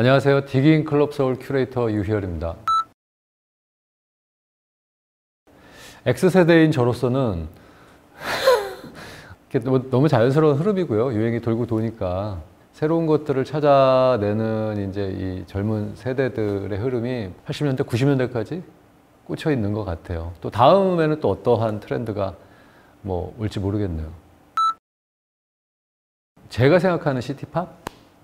안녕하세요. 디깅 클럽 서울 큐레이터 유희열입니다. X세대인 저로서는 너무 자연스러운 흐름이고요. 유행이 돌고 도니까 새로운 것들을 찾아내는 이제 이 젊은 세대들의 흐름이 80년대, 90년대까지 꽂혀 있는 것 같아요. 또 다음에는 또 어떠한 트렌드가 뭐 올지 모르겠네요. 제가 생각하는 시티팝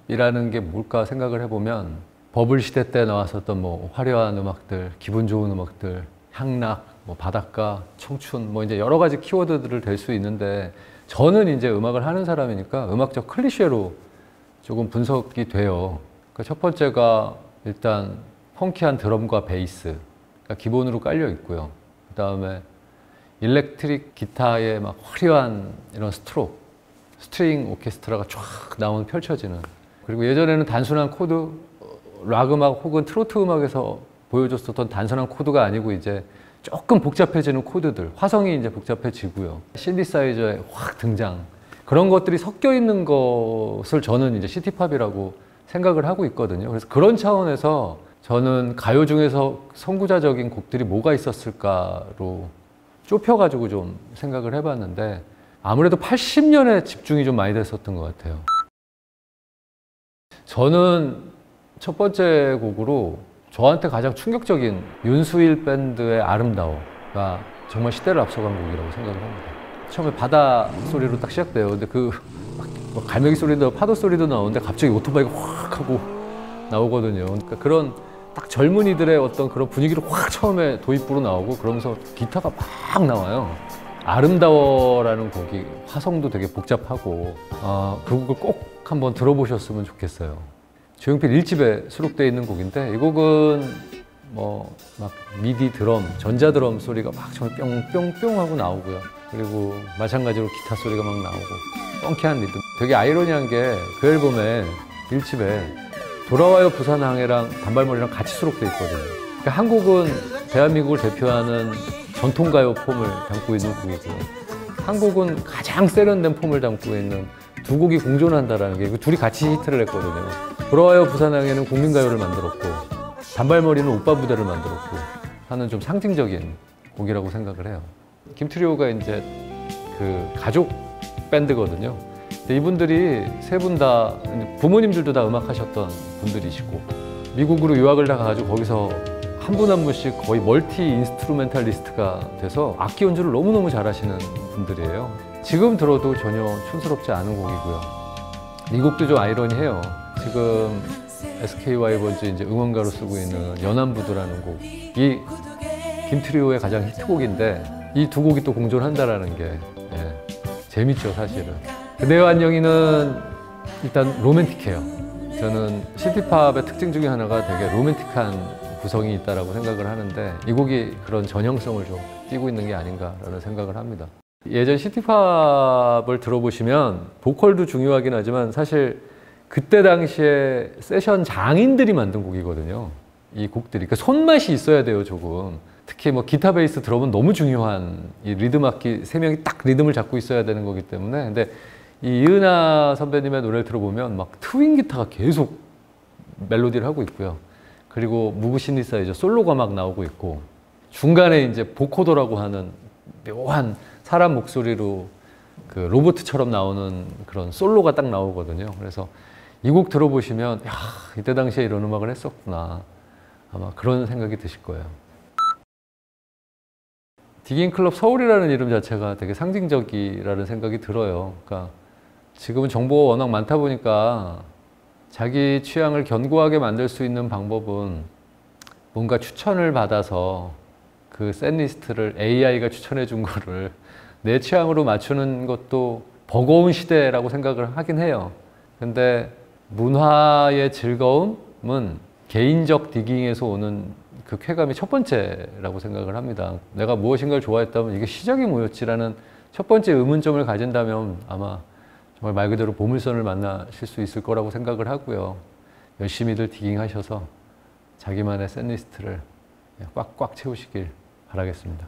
이라는 게 뭘까 생각을 해보면 버블 시대 때 나왔었던 뭐 화려한 음악들, 기분 좋은 음악들, 향락, 뭐 바닷가, 청춘, 뭐 이제 여러 가지 키워드들을 댈 수 있는데 저는 이제 음악을 하는 사람이니까 음악적 클리셰로 조금 분석이 돼요. 그러니까 첫 번째가 일단 펑키한 드럼과 베이스 가 기본으로 깔려 있고요. 그 다음에 일렉트릭 기타의 막 화려한 이런 스트록, 스트링 오케스트라가 쫙 나오는 펼쳐지는 그리고 예전에는 단순한 코드, 락 음악 혹은 트로트 음악에서 보여줬었던 단순한 코드가 아니고 이제 조금 복잡해지는 코드들, 화성이 이제 복잡해지고요. 신디사이저의 확 등장. 그런 것들이 섞여 있는 것을 저는 이제 시티팝이라고 생각을 하고 있거든요. 그래서 그런 차원에서 저는 가요 중에서 선구자적인 곡들이 뭐가 있었을까로 좁혀가지고 좀 생각을 해봤는데 아무래도 80년에 집중이 좀 많이 됐었던 것 같아요. 저는 첫 번째 곡으로 저한테 가장 충격적인 윤수일 밴드의 아름다워가 정말 시대를 앞서간 곡이라고 생각을 합니다. 처음에 바다 소리로 딱 시작돼요. 근데 그 갈매기 소리도 파도 소리도 나오는데 갑자기 오토바이가 확 하고 나오거든요. 그러니까 그런 딱 젊은이들의 어떤 그런 분위기를 확 처음에 도입부로 나오고 그러면서 기타가 막 나와요. 아름다워라는 곡이 화성도 되게 복잡하고 아, 그 곡을 꼭 한번 들어보셨으면 좋겠어요. 조용필 1집에 수록되어 있는 곡인데 이 곡은 뭐 막 미디 드럼, 전자 드럼 소리가 막 정말 뿅뿅뿅 하고 나오고요. 그리고 마찬가지로 기타 소리가 막 나오고 펑키한 리듬. 되게 아이러니한 게 그 앨범에 1집에 돌아와요 부산항해랑 단발머리랑 같이 수록돼 있거든요. 그러니까 한국은 대한민국을 대표하는 전통가요 폼을 담고 있는 곡이고요. 한국은 가장 세련된 폼을 담고 있는 두 곡이 공존한다라는 게 둘이 같이 히트를 했거든요. 돌아와요 부산항해는 국민가요를 만들었고 단발머리는 오빠 부대를 만들었고 하는 좀 상징적인 곡이라고 생각을 해요. 김트리오가 이제 그 가족 밴드거든요. 이분들이 세 분 다 부모님들도 다 음악 하셨던 분들이시고 미국으로 유학을 나가가지고 거기서 한 분 한 분씩 거의 multi-instrumentalist가 돼서 악기 연주를 너무너무 잘하시는 분들이에요. 지금 들어도 전혀 촌스럽지 않은 곡이고요. 이 곡도 좀 아이러니해요. 지금 SK 와이번즈 이제 응원가로 쓰고 있는 연안부두라는 곡이 김트리오의 가장 히트곡인데 이 두 곡이 또 공존한다라는 게 예, 재밌죠 사실은. 그대와 안녕이는 일단 로맨틱해요. 저는 시티팝의 특징 중에 하나가 되게 로맨틱한 구성이 있다라고 생각을 하는데 이 곡이 그런 전형성을 좀 띠고 있는 게 아닌가라는 생각을 합니다. 예전 시티팝을 들어보시면 보컬도 중요하긴 하지만 사실 그때 당시에 세션 장인들이 만든 곡이거든요. 이 곡들이. 그러니까 손맛이 있어야 돼요, 조금. 특히 뭐 기타 베이스 드럼은 너무 중요한 이 리듬 악기 세 명이 딱 리듬을 잡고 있어야 되는 거기 때문에 근데 이 이은하 선배님의 노래를 들어보면 막 트윈 기타가 계속 멜로디를 하고 있고요. 그리고 시니사이저 솔로가 막 나오고 있고 중간에 이제 보코더라고 하는 묘한 사람 목소리로 그 로보트처럼 나오는 그런 솔로가 딱 나오거든요. 그래서 이 곡 들어보시면 야 이때 당시에 이런 음악을 했었구나 아마 그런 생각이 드실 거예요. 디깅 클럽 서울이라는 이름 자체가 되게 상징적이라는 생각이 들어요. 그러니까 지금은 정보가 워낙 많다 보니까 자기 취향을 견고하게 만들 수 있는 방법은 뭔가 추천을 받아서 그 셋리스트를 AI가 추천해 준 거를 내 취향으로 맞추는 것도 버거운 시대라고 생각을 하긴 해요. 근데 문화의 즐거움은 개인적 디깅에서 오는 그 쾌감이 첫 번째라고 생각을 합니다. 내가 무엇인가를 좋아했다면 이게 시작이 뭐였지라는 첫 번째 의문점을 가진다면 아마 정말 말 그대로 보물선을 만나실 수 있을 거라고 생각을 하고요. 열심히들 디깅하셔서 자기만의 샌리스트를 꽉꽉 채우시길 바라겠습니다.